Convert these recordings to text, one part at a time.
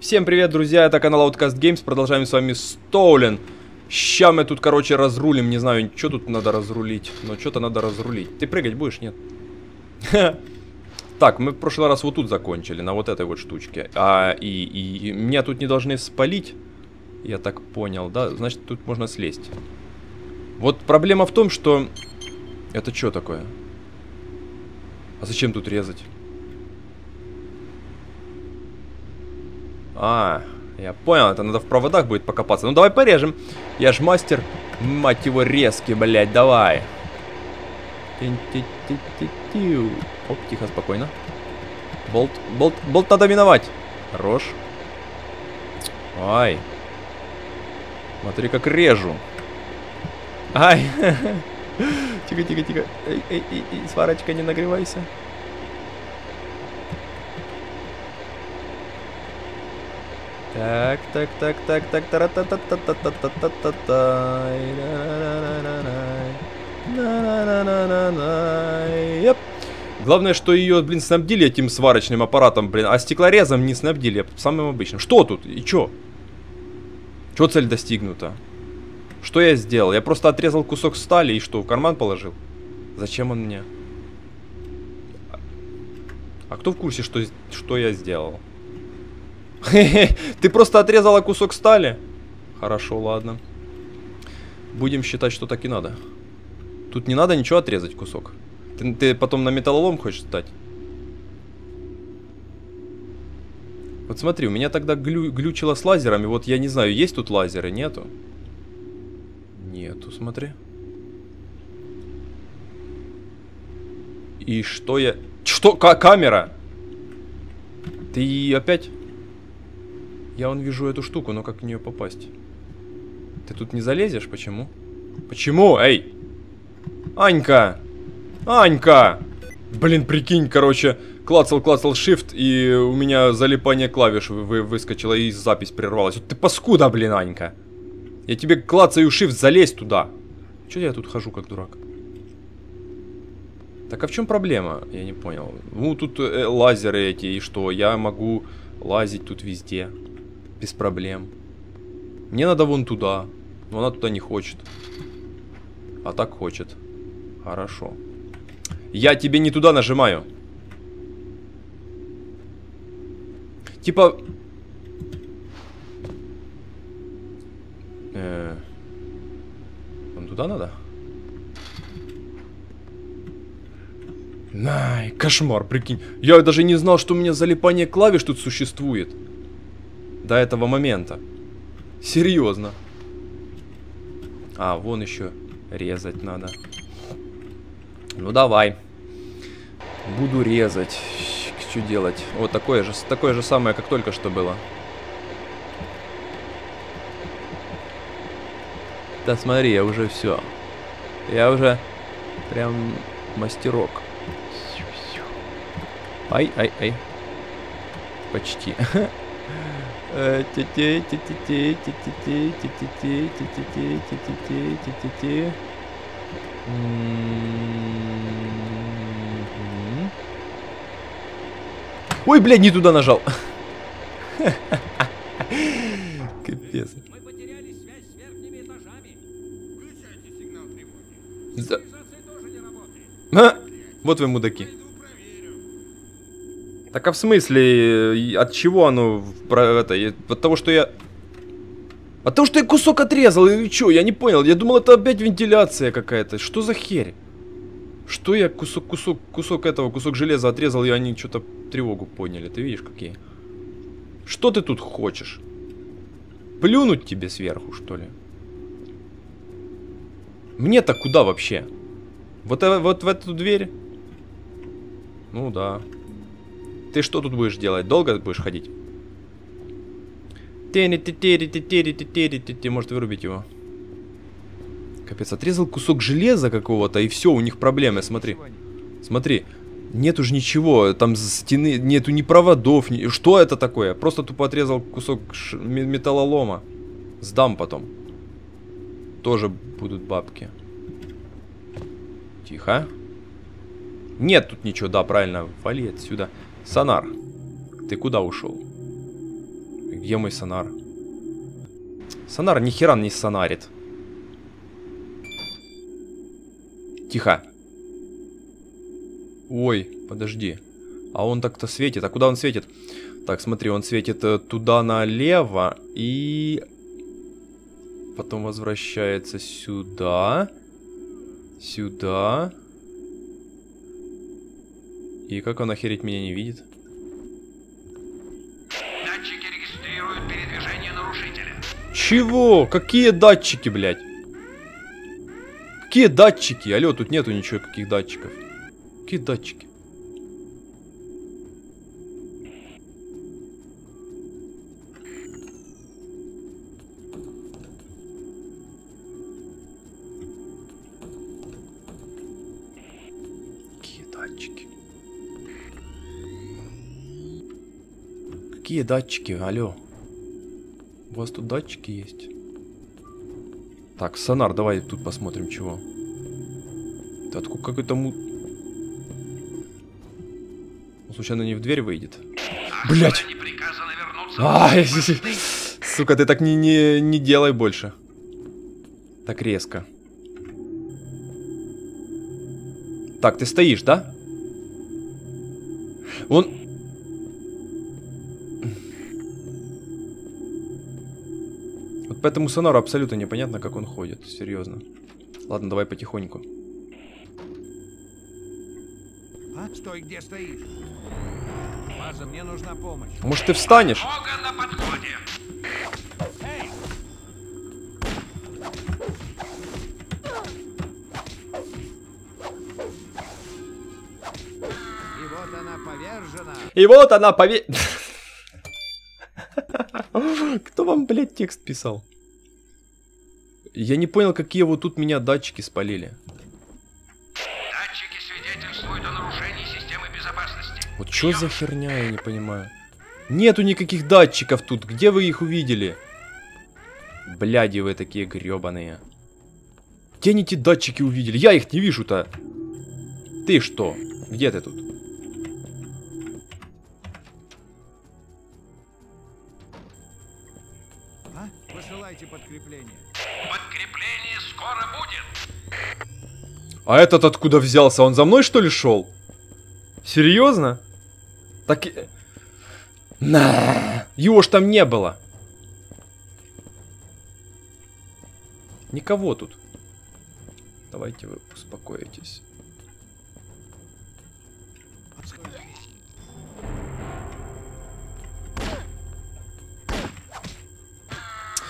Всем привет, друзья, это канал Outcast Games, продолжаем с вами Стоулен. Ща мы тут, короче, разрулим, не знаю, что тут надо разрулить, но что-то надо разрулить. Ты прыгать будешь, нет? Так, мы в прошлый раз вот тут закончили, на вот этой вот штучке. А, и, и, и меня тут не должны спалить, я так понял, да? Значит, тут можно слезть. Вот проблема в том, что... Это что такое? А зачем тут резать? А, я понял, это надо в проводах будет покопаться. Ну, давай порежем. Я ж мастер, мать его, резкий, блядь, давай. Оп, тихо, спокойно. Болт, болт, болт надо миновать. Хорош. Ай. Смотри, как режу. Ай. Тихо, тихо, тихо. Эй, эй, эй, сварочка, не нагревайся. Так, так, так, так, так, та та та та та та та та та та Yep. Главное, что ее, блин, снабдили этим сварочным аппаратом, блин, а стеклорезом не снабдили, самым обычным. Что тут? И чё? Чё цель достигнута? Что я сделал? Я просто отрезал кусок стали и что, в карман положил? Зачем он мне? А кто в курсе, что, что я сделал? Ты просто отрезала кусок стали? Хорошо, ладно. Будем считать, что так и надо. Тут не надо ничего отрезать кусок. Ты, ты потом на металлолом хочешь стать? Вот смотри, у меня тогда глю, глючило с лазерами. Вот я не знаю, есть тут лазеры, нету? Нету, смотри. И что я... Что? К камера! Ты опять... Я вон вижу эту штуку, но как в нее попасть? Ты тут не залезешь? Почему? Почему? Эй! Анька! Анька! Блин, прикинь, короче, клацал-клацал shift, и у меня залипание клавиш вы выскочило, и запись прервалась. Вот ты паскуда, блин, Анька! Я тебе клацаю shift, залезь туда! Че я тут хожу, как дурак? Так а в чем проблема? Я не понял. Ну, тут э, лазеры эти, и что? Я могу лазить тут везде без проблем. Мне надо вон туда, но она туда не хочет. А так хочет. Хорошо. Я тебе не туда нажимаю. Типа... Э Вон туда надо? Най, кошмар, прикинь. Я даже не знал, что у меня залипание клавиш тут существует до этого момента. Серьезно. А, вон еще резать надо. Ну давай. Буду резать. Что делать? Вот такое же, такое же самое, как только что было. Да смотри, я уже все. Я уже прям мастерок. Ай, ай, ай. Почти. Э, Ой, блядь, не туда нажал. Капец. Да. А, вот вы мудаки. Так а в смысле, от чего оно про это? От того, что я... От того, что я кусок отрезал, или что? Я не понял. Я думал, это опять вентиляция какая-то. Что за херь? Что я кусок, кусок, кусок этого, кусок железа отрезал, и они что-то тревогу поняли. Ты видишь, какие? Что ты тут хочешь? Плюнуть тебе сверху, что ли? Мне-то куда вообще? Вот, э, вот в эту дверь? Ну да. Ты что тут будешь делать? Долго будешь ходить? Может вырубить его. Капец, отрезал кусок железа какого-то, и все, у них проблемы, смотри. Смотри, нету же ничего, там стены, нету ни проводов, ни... Что это такое? Просто тупо отрезал кусок ш... металлолома. Сдам потом. Тоже будут бабки. Тихо. Нет тут ничего, да, правильно. Вали отсюда. Сонар, ты куда ушел? Где мой сонар? Сонар ни хера не сонарит. Тихо. Ой, подожди. А он так-то светит. А куда он светит? Так, смотри, он светит э, туда налево и... Потом возвращается сюда. Сюда. И как он охереть меня не видит? Датчики регистрируют передвижение нарушителя. Чего? Какие датчики, блядь? Какие датчики? Алло, тут нету ничего, каких датчиков. Какие датчики? Какие датчики? Алло. У вас тут датчики есть? Так, сонар, давай тут посмотрим, чего. Ты откуда какой-то му... Он случайно не в дверь выйдет? Блять! Ай, сука, ты так не, не, не делай больше. Так резко. Так, ты стоишь, да? Он... по этому сонару абсолютно непонятно, как он ходит. Серьезно. Ладно, давай потихоньку. А? Стой, где стоишь? База, мне нужна помощь. Может, ты встанешь? На подходе. И вот она повержена. И вот она пове... Кто вам, блядь, текст писал? Я не понял, какие вот тут меня датчики спалили. Датчики свидетельствуют о нарушении системы безопасности. Вот что за херня, я не понимаю. Нету никаких датчиков тут. Где вы их увидели? Бляди вы такие гребаные. Где они эти датчики увидели? Я их не вижу-то. Ты что? Где ты тут? А? Высылайте подкрепление. Подкрепление скоро будет. А этот откуда взялся? Он за мной что ли шел? Серьезно? Так... На, его ж там не было. Никого тут. Давайте вы успокоитесь.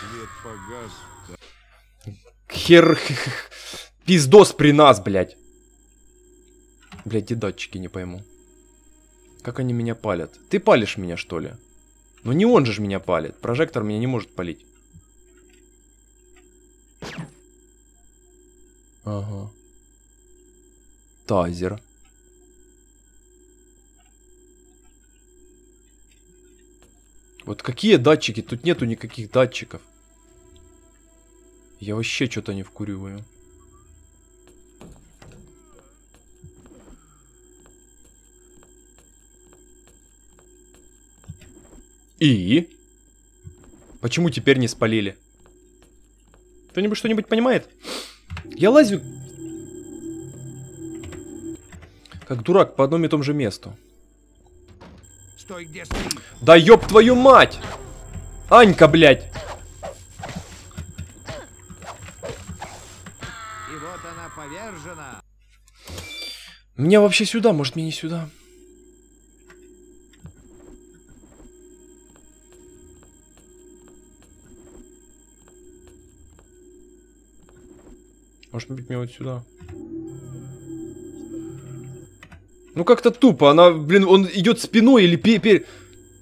Свет погас. Хер... Пиздос при нас, блядь. Блядь, эти датчики не пойму. Как они меня палят? Ты палишь меня, что ли? Ну не он же ж меня палит. Прожектор меня не может палить. Ага. Тазер. Вот какие датчики? Тут нету никаких датчиков. Я вообще что-то не вкуриваю. И? Почему теперь не спалили? Кто-нибудь что-нибудь понимает? Я лазю... Как дурак по одному и тому же месту. Стой, где стоишь. Да ёб твою мать! Анька, блядь! И вот она повержена. Мне вообще сюда, может мне не сюда? Может быть мне вот сюда? Ну как-то тупо, она, блин, он идет спиной или пе пе-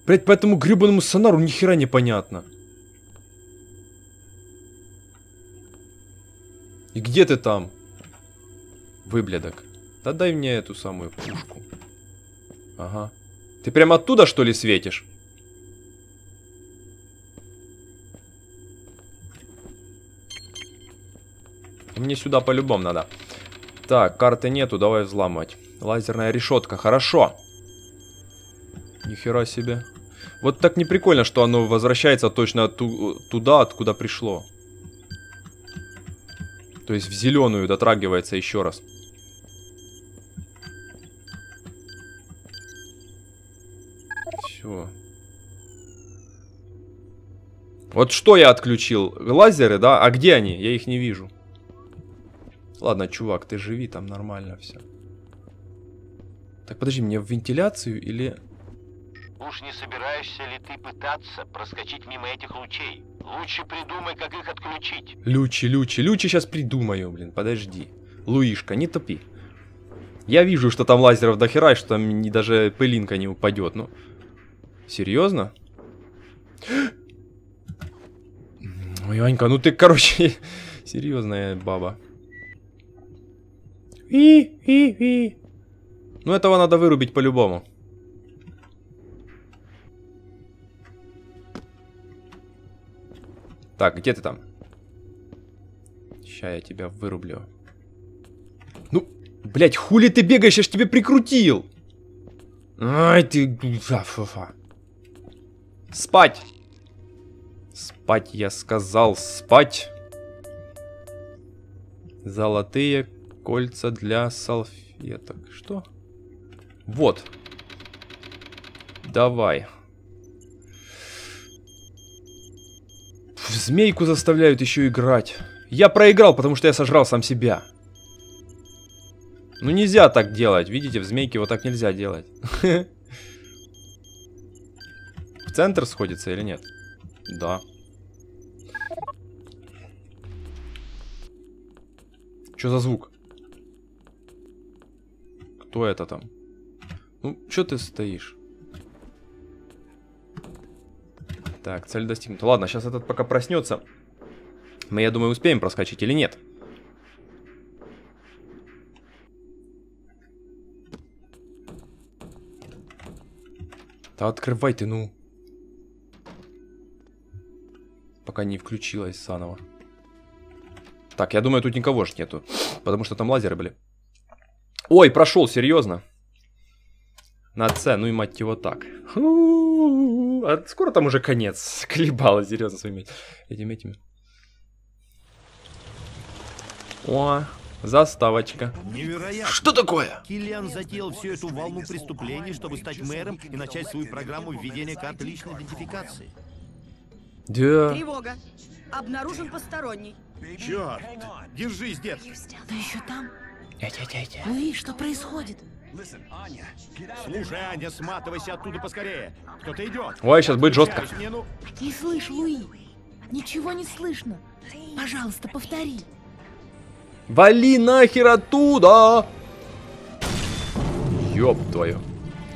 Блять, по этому гребаному сонару ни хера непонятно. И где ты там? Выблядок. Да дай мне эту самую пушку. Ага. Ты прям оттуда, что ли, светишь? Мне сюда по-любому надо. Так, карты нету, давай взламывать. Лазерная решетка, хорошо. Нихера себе. Вот так не прикольно, что оно возвращается точно ту- туда, откуда пришло. То есть в зеленую дотрагивается еще раз. Вот что я отключил? Лазеры, да? А где они? Я их не вижу. Ладно, чувак, ты живи, там нормально все. Так, подожди, мне в вентиляцию или... Уж не собираешься ли ты пытаться проскочить мимо этих лучей? Лучше придумай, как их отключить. Лючи, Лючи, Лючи сейчас придумаю, блин, подожди. Луишка, не топи. Я вижу, что там лазеров до хера, и что там ни, даже пылинка не упадет, ну. Серьезно? Ой, Анька, ну ты, короче, серьезная баба. И, и, и. Ну этого надо вырубить по-любому. Так, где ты там? Ща я тебя вырублю. Ну, блять, хули ты бегаешь, я ж тебе прикрутил. Ай ты... Фа-фа-фа. Спать. Спать, я сказал, спать. Золотые кольца для салфеток. Что? Вот. Давай. В змейку заставляют еще играть. Я проиграл, потому что я сожрал сам себя. Ну нельзя так делать. Видите, в змейке вот так нельзя делать. В центр сходится или нет? Да. Что за звук? Кто это там? Ну, что ты стоишь? Так, цель достигнута. Ладно, сейчас этот пока проснется. Мы, я думаю, успеем проскочить или нет? Да открывай ты, ну. Пока не включилась заново. Так, я думаю, тут никого ж нету. Потому что там лазеры были. Ой, прошел, серьезно. На С, ну и мать его так. Фу, А скоро там уже конец. Колебала, серьезно, своими этими этими. О, заставочка. Невероятно. Что такое? Киллиан затеял всю эту волну преступлений, чтобы стать мэром и начать свою программу введения карты личной идентификации. Да. Тревога. Обнаружен посторонний. Черт! Держись, дед! Ты еще там? Луи, что происходит? Слушай, Аня, сматывайся оттуда поскорее. Кто-то идет. Ой, сейчас будет жестко. Смену. Не слышь, Луи. Ничего не слышно. Пожалуйста, повтори. Вали нахер оттуда! Ёб твою.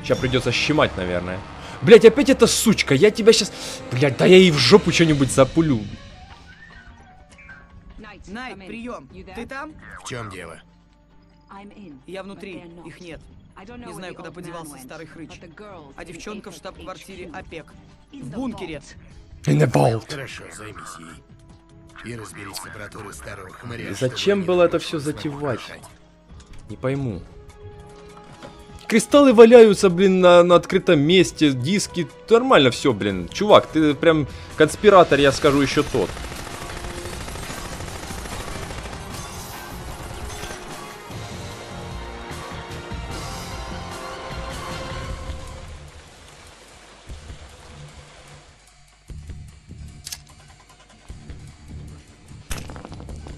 Сейчас придется щемать, наверное. Блять, опять эта сучка, я тебя сейчас... Блять, да я ей в жопу что-нибудь запулю. Найт, прием. Ты там? В чем дело? Я внутри. Их нет. Не знаю, куда подевался старый хрыч. А девчонка в штаб-квартире ОПЕК. В бункере. In the vault. Хорошо, займись ей. И разберись с аппаратурой старого хмыря. Зачем было это все затевать? Не пойму. Кристаллы валяются, блин, на, на открытом месте, диски. Нормально все, блин. Чувак, ты прям конспиратор, я скажу, еще тот.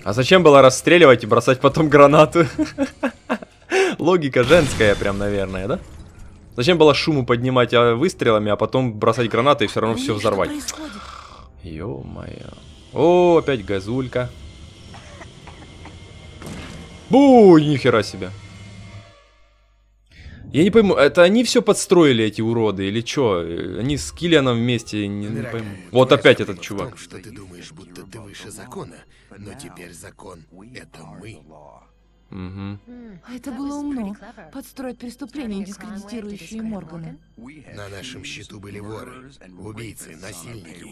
А зачем было расстреливать и бросать потом гранату? Логика женская прям, наверное, да? Зачем было шуму поднимать а, выстрелами, а потом бросать гранаты и все равно все взорвать? Ё-моё. О, опять газулька. Бу, нихера себе. Я не пойму, это они все подстроили, эти уроды, или что? Они с Киллианом вместе, не, не пойму. Вот опять этот чувак. том, что ты думаешь, будто ты выше закона, но теперь закон — это мы. Угу. А это было умно. Подстроить преступление, дискредитирующее Моргана. На нашем счету были воры, убийцы, насильники.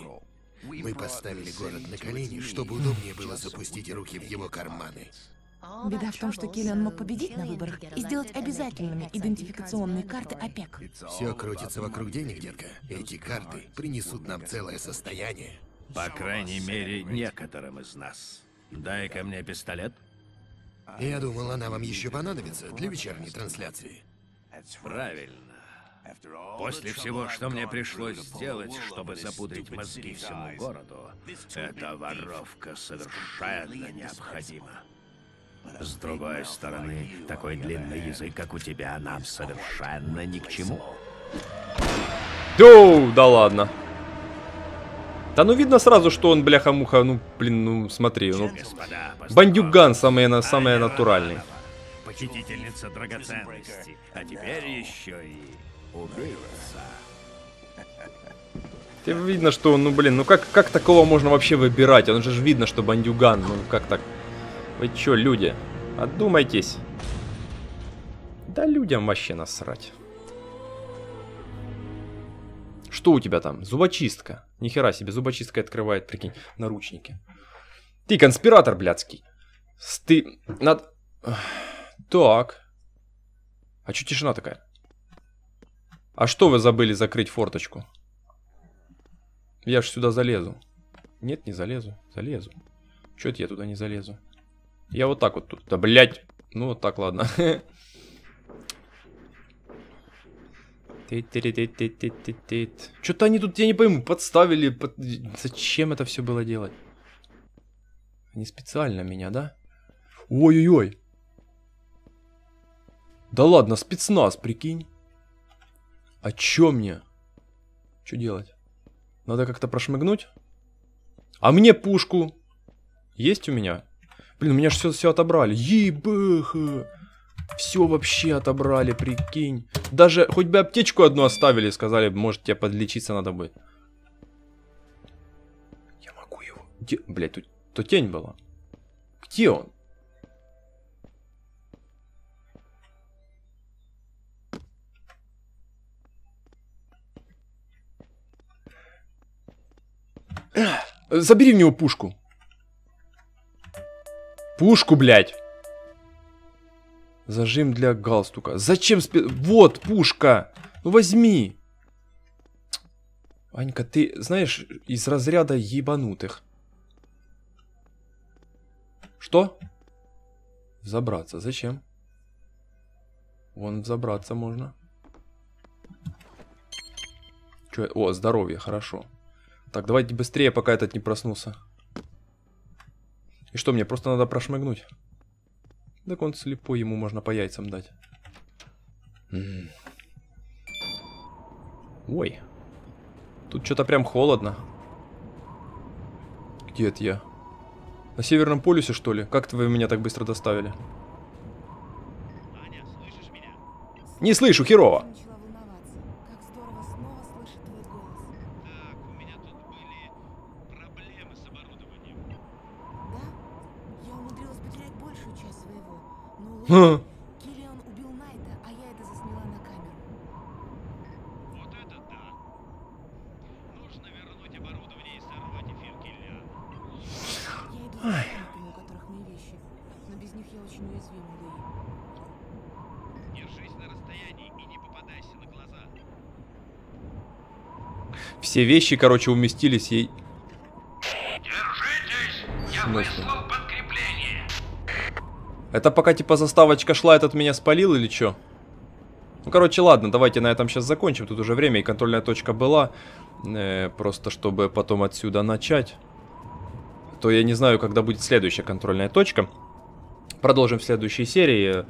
Мы поставили город на колени, чтобы удобнее было запустить руки в его карманы. Беда в том, что Киллиан мог победить на выборах и сделать обязательными идентификационные карты ОПЕК. Все крутится вокруг денег, детка. Эти карты принесут нам целое состояние. По крайней мере, некоторым из нас. Дай-ка мне пистолет. Я думал, она вам еще понадобится для вечерней трансляции. Правильно. После всего, что мне пришлось сделать, чтобы запудрить мозги всему городу, эта воровка совершенно необходима. С другой стороны, такой длинный язык, как у тебя, нам совершенно ни к чему. Оу, да ладно. Да ну видно сразу, что он бляха-муха, ну блин, ну смотри, ну бандюган самый, на- самый натуральный. Похитительница драгоценностей, а теперь еще и убийца. Ты видно, что ну блин, ну как, как такого можно вообще выбирать? Он же ж видно, что бандюган, ну как так? Вы чё, люди, отдумайтесь. Да людям вообще насрать. Что у тебя там? Зубочистка. Нихера себе, зубочистка открывает, прикинь, наручники. Ты конспиратор, блядский. Ты... Над... Так. А чё тишина такая? А что вы забыли закрыть форточку? Я ж сюда залезу. Нет, не залезу. Залезу. Чё это я туда не залезу? Я вот так вот тут. Да, блядь. Ну, вот так, ладно. Что-то они тут, я не пойму, подставили. под- Зачем это все было делать? Не специально меня, да? Ой-ой-ой. Да ладно, спецназ, прикинь. А чё мне? Что делать? Надо как-то прошмыгнуть? А мне пушку? Есть у меня? Блин, у меня же все, все отобрали. Ебэха. Все вообще отобрали, прикинь. Даже хоть бы аптечку одну оставили, сказали, может тебе подлечиться надо будет. Я могу его... Где... Блять, тут то тень была. Где он? Забери у него пушку. Пушку, блядь. Зажим для галстука. Зачем спе... Вот, пушка. Ну возьми. Анька, ты, знаешь, из разряда ебанутых. Что? Забраться. Зачем? Вон забраться можно. Чё? О, здоровье, хорошо. Так, давайте быстрее, пока этот не проснулся. И что, мне просто надо прошмыгнуть? Так он слепой, ему можно по яйцам дать. М. Ой. Тут что-то прям холодно. Где это я? На Северном полюсе, что ли? Как-то вы меня так быстро доставили? Не слышу, херово. Начала волноваться. Как здорово снова слышать твой голос. Так, у меня тут были проблемы с оборудованием. Да? Я умудрилась потерять большую часть своего. Но Ха. Киллиан убил Найта, а я это засняла на камеру. Вот это да. Нужно вернуть оборудование и сорвать эфир Киллиана. Я иду за у которых мои вещи. Но без них я очень уязвима, Луи. Держись на расстоянии и не попадайся на глаза. Все вещи, короче, уместились ей. Это пока типа заставочка шла, этот меня спалил или чё? Ну, короче, ладно, давайте на этом сейчас закончим. Тут уже время и контрольная точка была. Э, просто чтобы потом отсюда начать. То я не знаю, когда будет следующая контрольная точка. Продолжим в следующей серии.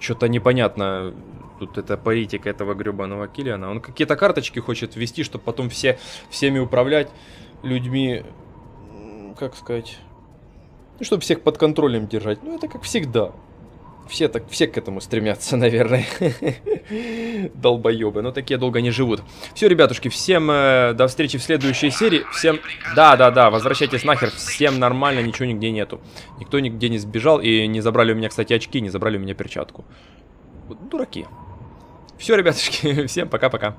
Что-то непонятно. Тут это политика этого гребаного Киллиана. Он какие-то карточки хочет ввести, чтобы потом все, всеми управлять людьми. Как сказать? Ну, чтобы всех под контролем держать. Ну, это как всегда. Все так, все к этому стремятся, наверное. Долбоебы, но такие долго не живут. Все, ребятушки, всем э, до встречи в следующей серии. Всем, да, да, да, возвращайтесь нахер. Всем нормально, ничего нигде нету. Никто нигде не сбежал. И не забрали у меня, кстати, очки, не забрали у меня перчатку. Дураки. Все, ребятушки, всем пока-пока.